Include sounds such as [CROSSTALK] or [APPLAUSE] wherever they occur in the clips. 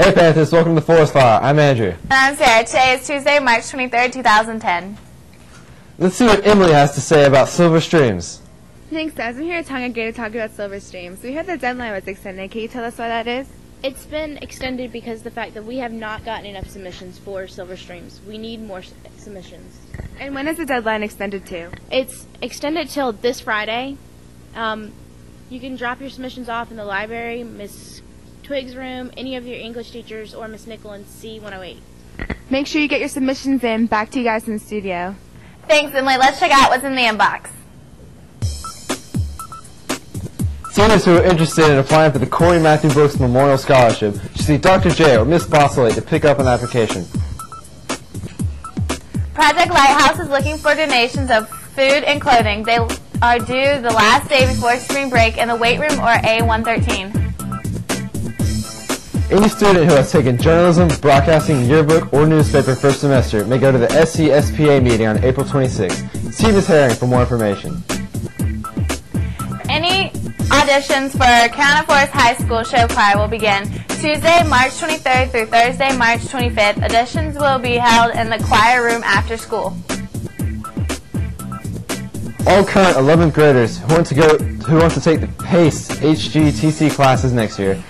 Hey Panthers, welcome to Forest Fire. I'm Andrew. And I'm Sarah. Today is Tuesday, March 23rd, 2010. Let's see what Emily has to say about Silver Streams. Thanks, guys. I'm here at Tonga Gate to talk about Silver Streams. We heard the deadline was extended. Can you tell us why that is? It's been extended because of the fact that we have not gotten enough submissions for Silver Streams. We need more submissions. And when is the deadline extended to? It's extended till this Friday. Um, you can drop your submissions off in the library, Miss Twiggs' room, any of your English teachers, or Miss Nickel in C108. Make sure you get your submissions in. Back to you guys in the studio. Thanks, Emily. Let's check out what's in the inbox. Seniors who are interested in applying for the Corey Matthew Brooks Memorial Scholarship should see Dr. J or Miss Bosseley to pick up an application. Project Lighthouse is looking for donations of food and clothing. They are due the last day before spring break in the weight room or A113. Any student who has taken journalism, broadcasting, yearbook, or newspaper first semester may go to the SCSPA meeting on April 26th. See Ms. Herring for more information. Any auditions for Forest High School show choir will begin Tuesday, March 23rd through Thursday, March 25th. Auditions will be held in the choir room after school. All current 11th graders who want to go who want to take the PACE HGTC classes next year,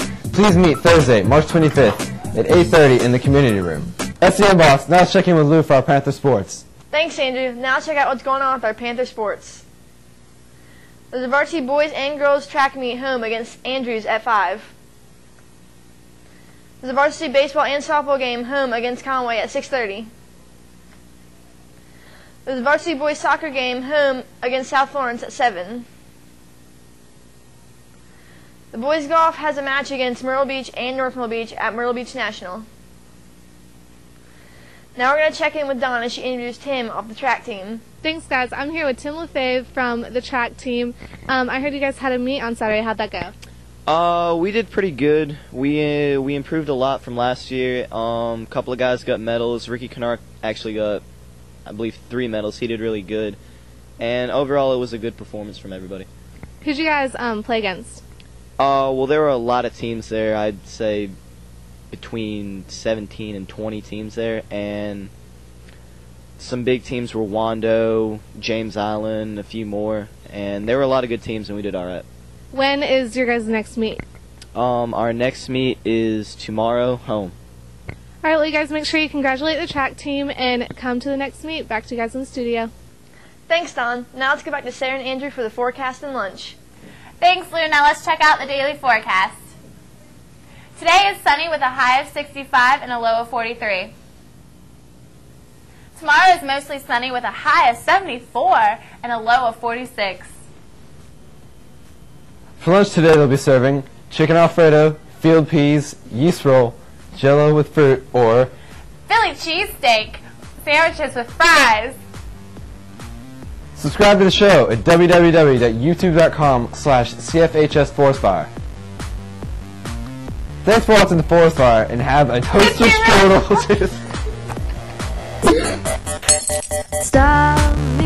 please meet Thursday, March 25th at 8:30 in the community room. The inbox. Now let's check in with Lou for our Panther Sports. Thanks, Andrew. Now check out what's going on with our Panther sports. There's a varsity boys and girls track meet home against Andrews at 5. There's a varsity baseball and softball game home against Conway at 6.30. There's a varsity boys soccer game home against South Florence at 7. The boys golf has a match against Myrtle Beach and North Myrtle Beach at Myrtle Beach National. Now we're going to check in with Dawn as she interviews Tim off the track team. Thanks, guys. I'm here with Tim LaFave from the track team. Um, I heard you guys had a meet on Saturday. How'd that go? Uh, we did pretty good. We uh, we improved a lot from last year. Um, a couple of guys got medals. Ricky Kennard actually got, I believe, three medals. He did really good, and overall, it was a good performance from everybody. Who'd you guys um, play against? Uh, well, there were a lot of teams there. I'd say between 17 and 20 teams there, and some big teams were Wando, James Island, a few more, and there were a lot of good teams, and we did all right. When is your guys' next meet? Um, our next meet is tomorrow home. All right, well, you guys make sure you congratulate the track team and come to the next meet. Back to you guys in the studio. Thanks, Dawn. Now let's go back to Sarah and Andrew for the forecast and lunch. Thanks, Lou. Now let's check out the daily forecast. Today is sunny with a high of 65 and a low of 43. Tomorrow is mostly sunny with a high of 74 and a low of 46. For lunch today, they'll be serving chicken alfredo, field peas, yeast roll, jello with fruit, or Philly cheesesteak, sandwiches with fries. Subscribe to the show at www.youtube.com slash cfhsforestfire. Thanks for watching the Forest Fire and have a toaster strudel. [LAUGHS] Stop me, I swear